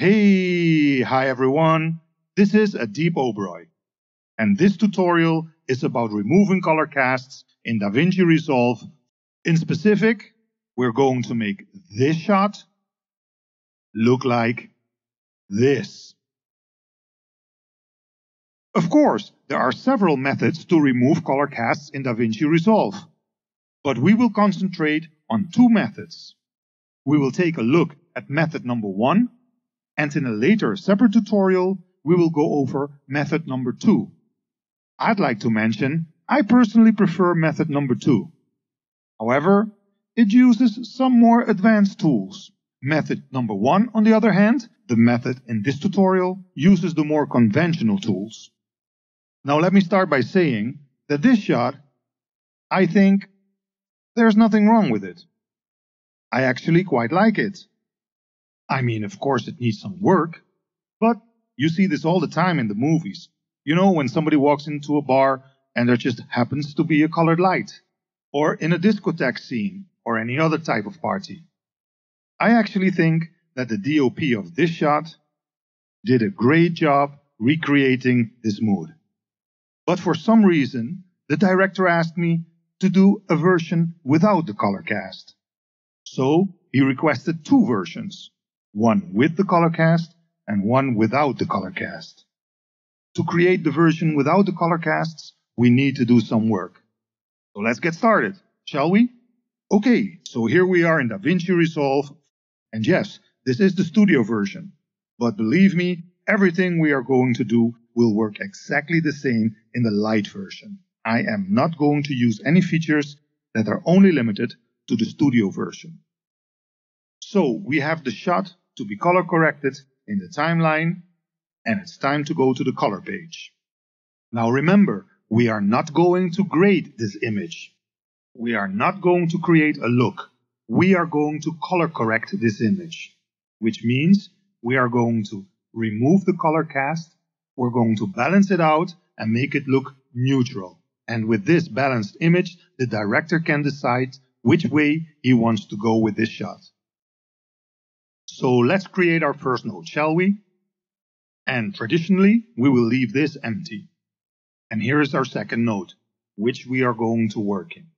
Hey, hi everyone. This is Adeep Oberoi. And this tutorial is about removing color casts in DaVinci Resolve. In specific, we're going to make this shot look like this. Of course, there are several methods to remove color casts in DaVinci Resolve, but we will concentrate on two methods. We will take a look at method number one, and in a later separate tutorial, we will go over method number two. I'd like to mention, I personally prefer method number two. However, it uses some more advanced tools. Method number one, on the other hand, the method in this tutorial, uses the more conventional tools. Now let me start by saying that this shot, I think there's nothing wrong with it. I actually quite like it. I mean, of course it needs some work, but you see this all the time in the movies. You know, when somebody walks into a bar and there just happens to be a colored light, or in a discotheque scene, or any other type of party. I actually think that the DOP of this shot did a great job recreating this mood. But for some reason, the director asked me to do a version without the color cast. So he requested two versions, one with the color cast and one without the color cast. To create the version without the color casts, we need to do some work. So let's get started, shall we? Okay, so here we are in DaVinci Resolve. And yes, this is the studio version. But believe me, everything we are going to do will work exactly the same in the light version. I am not going to use any features that are only limited to the studio version. So we have the shot to be color corrected in the timeline and it's time to go to the color page. Now remember, we are not going to grade this image. We are not going to create a look. We are going to color correct this image, which means we are going to remove the color cast, we're going to balance it out and make it look neutral. And with this balanced image, the director can decide which way he wants to go with this shot. So let's create our first node, shall we? And traditionally, we will leave this empty. And here is our second node, which we are going to work in.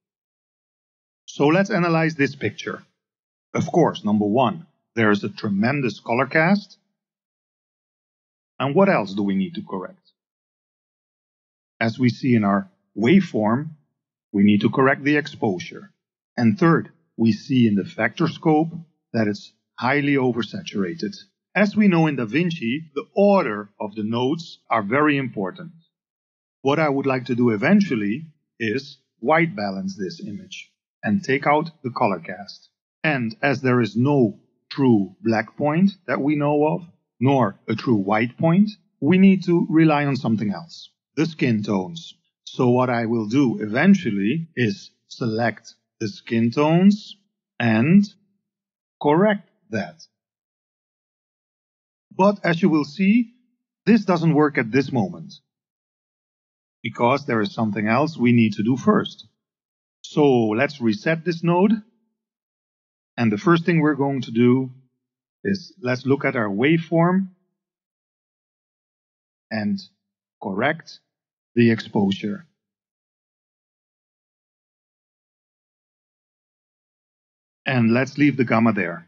So let's analyze this picture. Of course, number one, there is a tremendous color cast. And what else do we need to correct? As we see in our waveform, we need to correct the exposure. And third, we see in the vector scope that it's highly oversaturated. As we know in Da Vinci, the order of the nodes are very important. What I would like to do eventually is white balance this image and take out the color cast. And as there is no true black point that we know of, nor a true white point, we need to rely on something else, the skin tones. So what I will do eventually is select the skin tones and correct that. But as you will see, this doesn't work at this moment because there is something else we need to do first. So let's reset this node. And the first thing we're going to do is let's look at our waveform and correct the exposure. And let's leave the gamma there.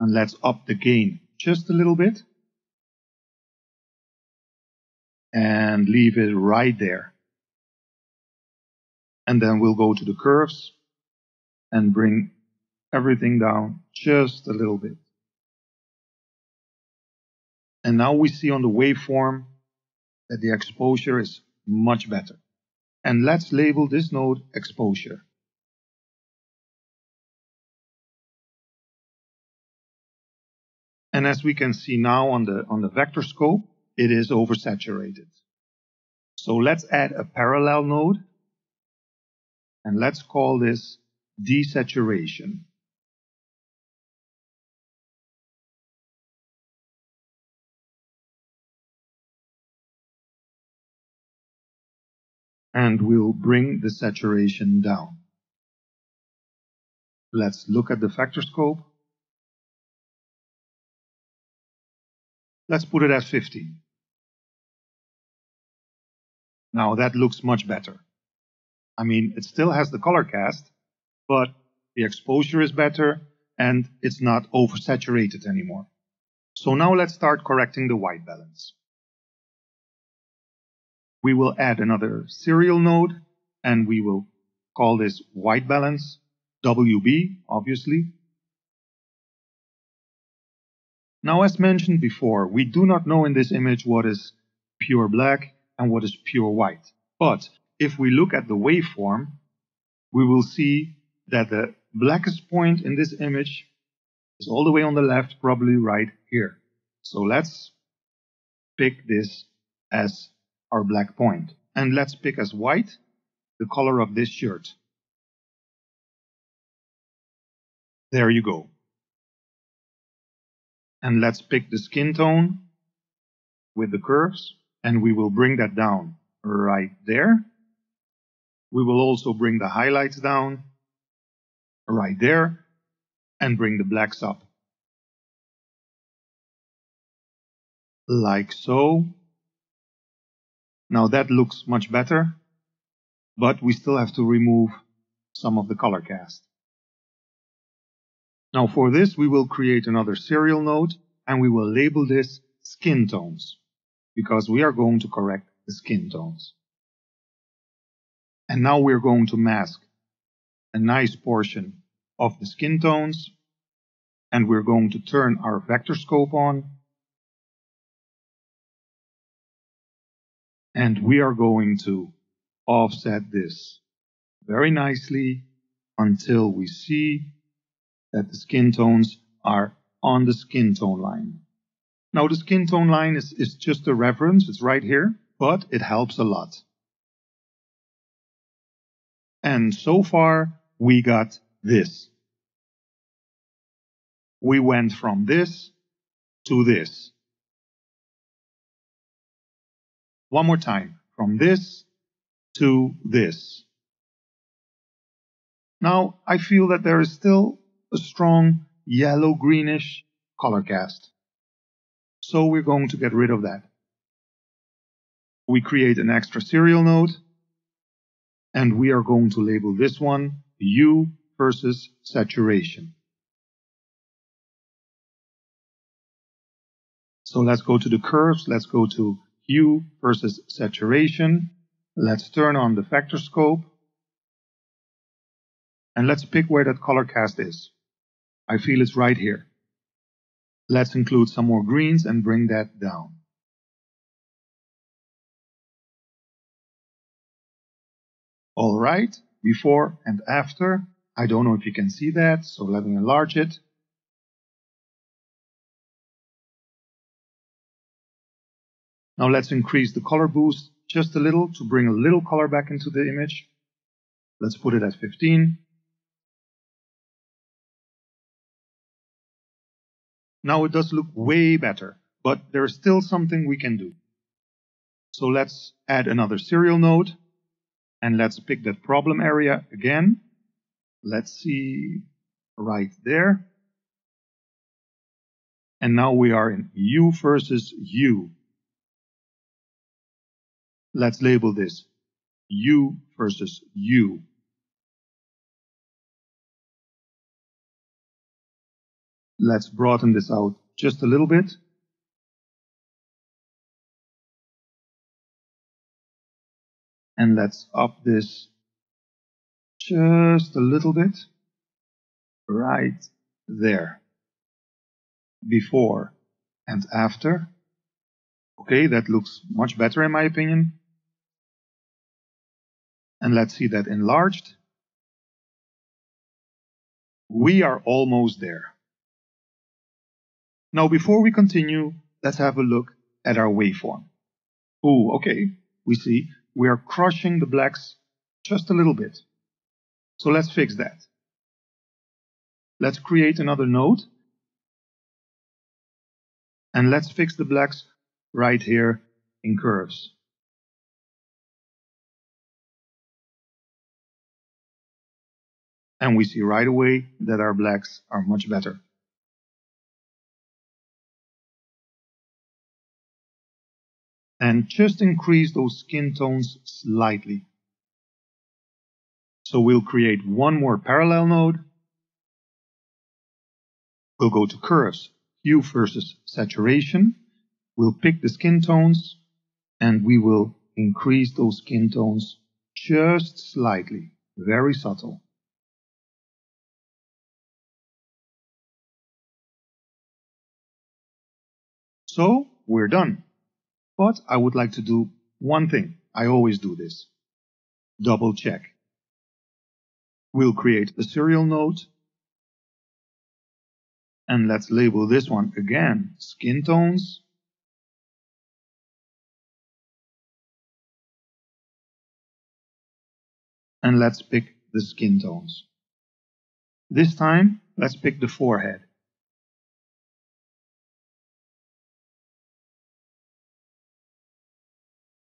And let's up the gain just a little bit. And leave it right there and then we'll go to the curves and bring everything down just a little bit. And now we see on the waveform that the exposure is much better. And let's label this node exposure. And as we can see now on the, on the vector scope, it is oversaturated. So let's add a parallel node and let's call this desaturation. And we'll bring the saturation down. Let's look at the vector scope. Let's put it at 50. Now that looks much better. I mean, it still has the color cast, but the exposure is better and it's not oversaturated anymore. So now let's start correcting the white balance. We will add another serial node and we will call this white balance WB, obviously. Now, as mentioned before, we do not know in this image what is pure black and what is pure white. But if we look at the waveform, we will see that the blackest point in this image is all the way on the left, probably right here. So let's pick this as our black point. And let's pick as white the color of this shirt. There you go. And let's pick the skin tone with the curves and we will bring that down right there. We will also bring the highlights down right there and bring the blacks up. Like so. Now that looks much better, but we still have to remove some of the color cast. Now for this, we will create another serial node and we will label this skin tones because we are going to correct the skin tones. And now we're going to mask a nice portion of the skin tones and we're going to turn our vector scope on and we are going to offset this very nicely until we see that the skin tones are on the skin tone line. Now the skin tone line is, is just a reference, it's right here, but it helps a lot. And so far we got this. We went from this to this. One more time, from this to this. Now, I feel that there is still a strong yellow-greenish color cast. So we're going to get rid of that. We create an extra serial node, and we are going to label this one hue versus saturation. So let's go to the curves, let's go to hue versus saturation. Let's turn on the vector scope. And let's pick where that color cast is. I feel it's right here. Let's include some more greens and bring that down. All right, before and after. I don't know if you can see that, so let me enlarge it. Now let's increase the color boost just a little to bring a little color back into the image. Let's put it at 15. Now it does look way better, but there's still something we can do. So let's add another serial node and let's pick that problem area again. Let's see right there. And now we are in hue versus hue. Let's label this hue versus hue. Let's broaden this out just a little bit. And let's up this just a little bit right there. Before and after. Okay, that looks much better in my opinion. And let's see that enlarged. We are almost there. Now, before we continue, let's have a look at our waveform. Oh, okay, we see we are crushing the blacks just a little bit. So let's fix that. Let's create another node. And let's fix the blacks right here in curves. And we see right away that our blacks are much better. And just increase those skin tones slightly. So we'll create one more parallel node. We'll go to curves, hue versus saturation. We'll pick the skin tones and we will increase those skin tones just slightly, very subtle. So we're done. But I would like to do one thing. I always do this. Double check. We'll create a serial node. And let's label this one again, skin tones. And let's pick the skin tones. This time, let's pick the forehead.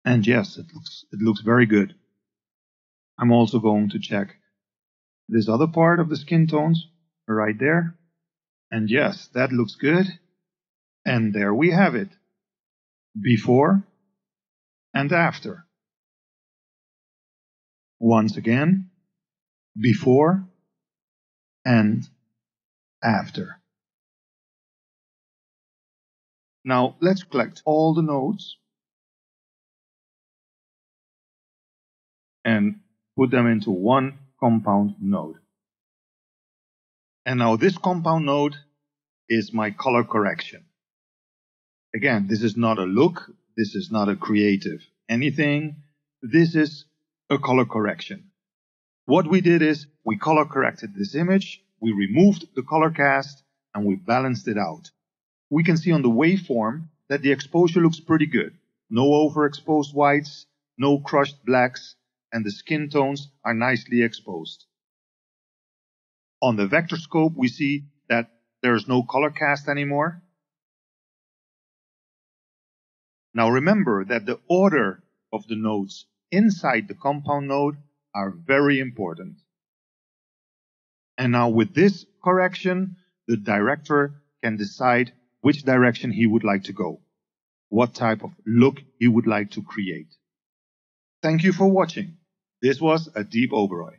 And yes, it looks, it looks very good. I'm also going to check this other part of the skin tones right there. And yes, that looks good. And there we have it. Before and after. Once again, before and after. Now let's collect all the nodes and put them into one compound node. And now this compound node is my color correction. Again, this is not a look. This is not a creative anything. This is a color correction. What we did is we color corrected this image, we removed the color cast, and we balanced it out. We can see on the waveform that the exposure looks pretty good. No overexposed whites, no crushed blacks, and the skin tones are nicely exposed. On the vector scope, we see that there is no color cast anymore. Now remember that the order of the nodes inside the compound node are very important. And now with this correction, the director can decide which direction he would like to go, what type of look he would like to create. Thank you for watching. This was Adeep Oberoi.